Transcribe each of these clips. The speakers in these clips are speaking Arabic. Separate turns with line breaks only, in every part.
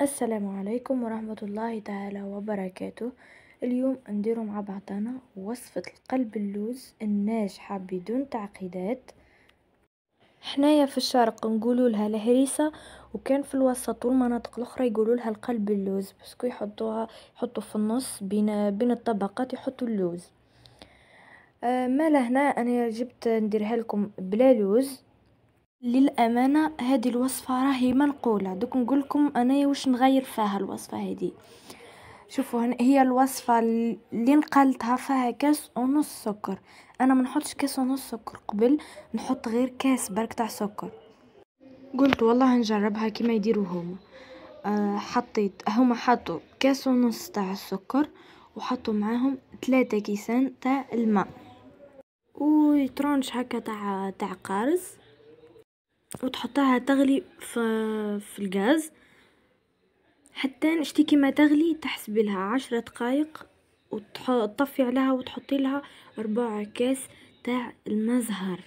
السلام عليكم ورحمة الله تعالى وبركاته. اليوم نديرو مع بعضنا وصفة القلب اللوز الناجحة بدون تعقيدات. حنايا في الشرق نقولوا لها الهريسة وكان في الوسط والمناطق الأخرى يقولوا لها القلب اللوز parce que يحطوها يحطوا في النص بين بين الطبقات يحطوا اللوز. آه ما لهنا أنا جبت نديرها لكم بلا لوز. للأمانة هذه الوصفة راهي منقولة. دوك نقول لكم أنا واش نغير فيها الوصفة هذه. شوفوا هي الوصفة اللي نقلتها فيها كاس ونص سكر. أنا ما نحطش كاس ونص سكر قبل نحط غير كاس برك تاع سكر. قلت والله نجربها كيما يديروا هما. أه حطيت هما حطوا كاس ونص تاع السكر وحطوا معاهم ثلاثة كيسان تاع الماء. ويترونش هكا تاع تاع قارص. وتحطها تغلي في, في الغاز حتى نشتي كيما تغلي تحسبي لها عشرة دقائق وتطفي عليها وتحطي لها ربع كاس تاع المزهر.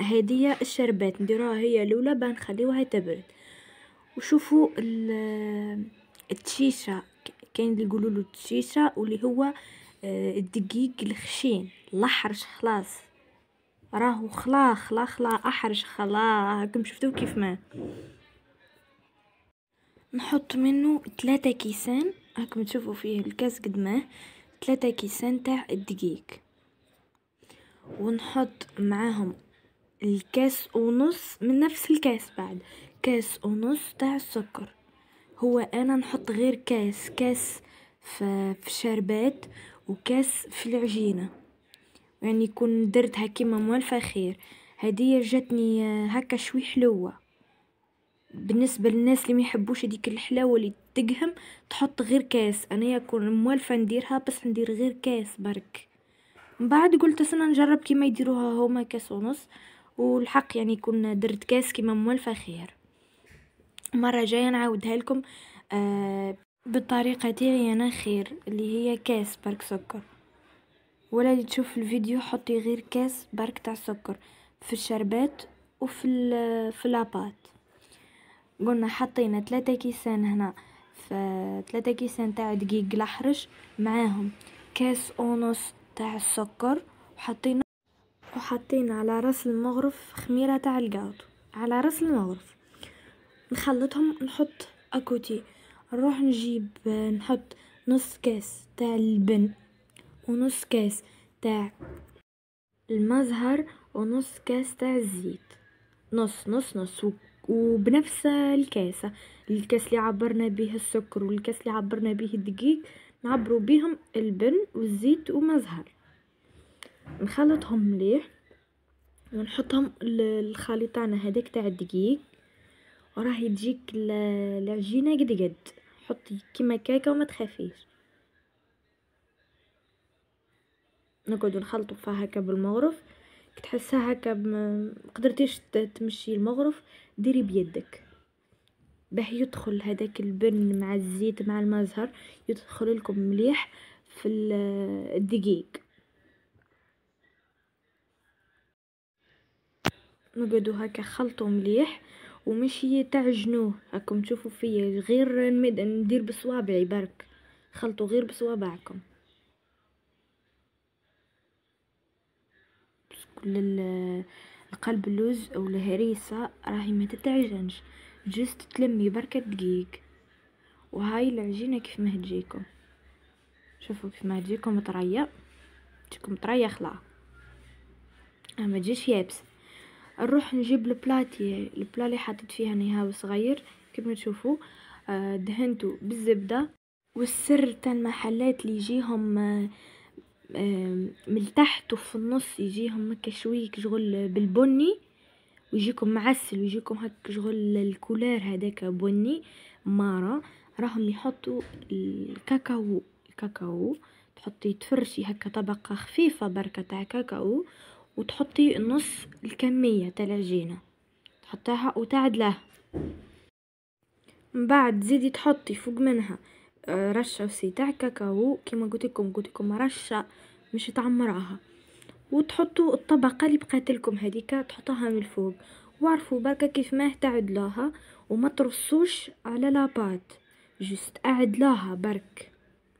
هدية الشربات نديروها هي الأولى باه نخليوها تبرد. وشوفوا التشيشة كاين اللي يقولوا له التشيشة واللي هو آه، الدقيق الخشين الأحرش خلاص. راهو خلا خلا خلا احرش خلا. هاكم شفتوه كيف ما. نحط منه ثلاثة كيسان. هاكم تشوفوا فيه الكاس قد ما. ثلاثة كيسان تاع الدقيق. ونحط معاهم الكاس ونص من نفس الكاس بعد. كاس ونص تاع السكر. هو أنا نحط غير كاس. كاس في الشربات وكاس في العجينة. يعني يكون درتها كيما موالفه خير هدية جاتني هكا شوي حلوة. بالنسبة للناس اللي ما يحبوش هذيك الحلاوة اللي تقهم تحط غير كاس. أنا يكون موالفة نديرها بس ندير غير كاس برك. من بعد قلت سنة نجرب كيما يديروها هما كاس ونص والحق يعني يكون درت كاس كيما موالفة خير مرة جاية نعاودها لكم آه بالطريقة تاعي أنا خير اللي هي كاس برك سكر. ولا اللي تشوف الفيديو حطي غير كاس برك تاع سكر في الشربات وفي في لاباط. قلنا حطينا ثلاثة كيسان هنا في ثلاثة كيسان تاع دقيق الأحرش معاهم كاس ونص تاع السكر وحطينا وحطينا على رأس المغرف خميرة تاع الكاوطو على رأس المغرف نخلطهم نحط أكوتي. نروح نجيب نحط نص كاس تاع اللبن ونص كاس تاع المزهر ونص كاس تاع الزيت. نص نص نص. وبنفس الكاسة. الكاس اللي عبرنا به السكر والكاس اللي عبرنا به الدقيق نعبروا بهم البن والزيت ومزهر نخلطهم مليح ونحطهم الخليط تاعنا هذاك تاع الدقيق. وراهي تجيك العجينة قد قد. حطي كيما كاكا وما تخافيش. نقعدو نخلطو فيها هكا بالمغرف. تحسها هكا مقدرتيش تمشي المغرف ديري بيدك. باه يدخل هذاك البن مع الزيت مع المزهر يدخل لكم مليح في الدقيق. نقعدو هكا خلطو مليح ومشي تعجنوه. هاكم تشوفوا فيا غير ندير بصوابعي برك. خلطو غير بصوابعكم. القلب اللوز أو الهريسة راهي ما تتعجنش. جست تلمي بركة دقيق. وهاي العجينة كيف ما تجيكم. شوفوا كيف ما تجيكم طرية تجيكم طرية خلا ما تجيش يابسه نروح نجيب البلاتي. البلا اللي حطيت فيها نهاو صغير. كما تشوفوا آه، دهنته بالزبدة. والسر تاع المحلات اللي يجيهم آه، من التحت وفي النص يجيهم هكا شوية كشغل بالبني ويجيكم معسل ويجيكم هكا شغل الكولار هذاك بني مارا. راهم يحطوا الكاكاو الكاكاو تحطي تفرشي هكا طبقة خفيفة بركة تاع كاكاو وتحطي نص الكمية تاع العجينة. تحطيها وتعدلها. من بعد زيدي تحطي فوق منها رشة وسي تاع كاكاو كيما قلت لكم قلت لكم رشة مش تعمراها وتحطوا الطبقة اللي بقات لكم هذيك تحطوها من الفوق. واعرفوا بركة كيف ما تعدلوها وما ترصوش على لابات جست اعدلوها برك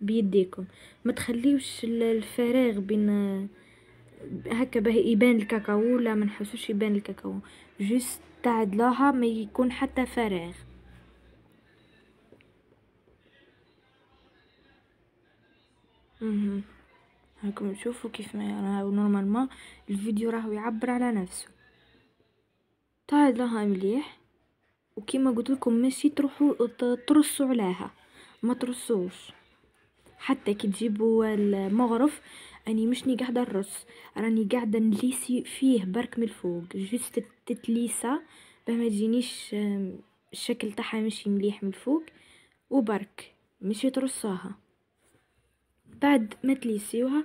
بيديكم. ما تخليوش الفراغ بين هكا به يبان الكاكاو لا ما نحسوش يبان الكاكاو. جست تعدلوها ما يكون حتى فراغ. مهم. هاكم تشوفوا كيف ما راهو normalement الفيديو راهو يعبر على نفسه. تعدلوها مليح. وكيما قلت لكم ماشي تروحوا ترصوا عليها. ما ترصوش حتى كي تجيبوا المغرف اني مشني قاعدة نرص راني قاعدة نليسي فيه برك من الفوق. juste تتليسا باه ما تجينيش الشكل تاعها ماشي مليح من الفوق. وبرك ماشي ترصوها بعد ما تليسيوها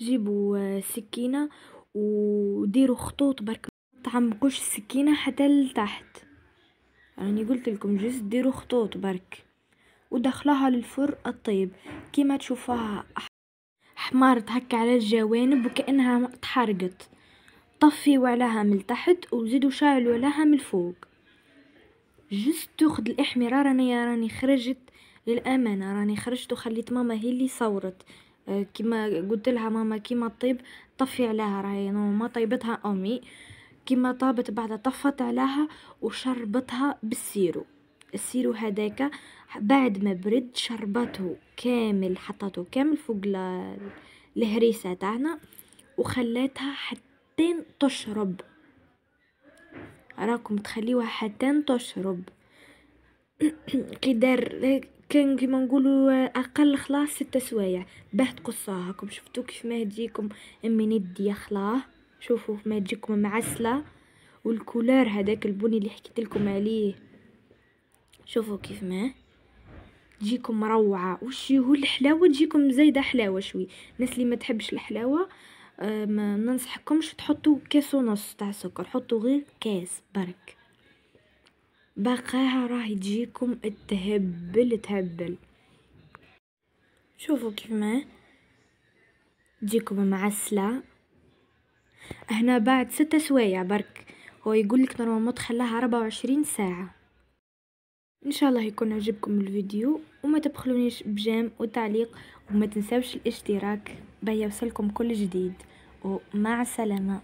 جيبوا سكينة وديروا خطوط برك تعمقوش السكينه حتى لتحت. راني قلت لكم جست ديروا خطوط برك ودخلوها للفرن الطيب. كيما تشوفوها حمارت هكا على الجوانب وكأنها تحرقت. طفيوا عليها من تحت وزيدوا شعلوا عليها من الفوق. juste تاخد الإحمرار راني راني خرجت للأمانة راني خرجت وخليت ماما هي اللي صورت. أه كيما قلت لها ماما كيما طيب طفي عليها راهي ما طيبتها أمي. كيما طابت بعد طفت عليها وشربتها بال sirop. ال sirop هذاك بعد ما برد شربته كامل حطته كامل فوق الهريسة تاعنا وخلاتها حتى تشرب. راكم تخليوها حتى تشرب. كي دار كان كيما نقولوا أقل خلاص ستة سوايع. باه تقصوها راكم شفتوا كيف ما تجيكم أمي ندي خلاه شوفوا ما تجيكم معسلة. والكولار هذاك البني اللي حكيت لكم عليه. شوفوا كيف ما. تجيكم مروعة. وش هو الحلاوة؟ تجيكم زايدة حلاوة شوي. الناس اللي ما تحبش الحلاوة أه ما ننصحكمش تحطوا كاس ونص تاع سكر. حطوا غير كاس. برك. بقاها راهي تجيكم تهبل تهبل. شوفوا كيف ما تجيكم معسلة. هنا بعد ستة سوايع برك هو يقولك normalement تخليها أربعة وعشرين ساعة. إن شاء الله يكون عجبكم الفيديو وما تبخلونيش ب j'aime وتعليق وما تنساوش الاشتراك. باه يوصلكم كل جديد. ومع السلامة.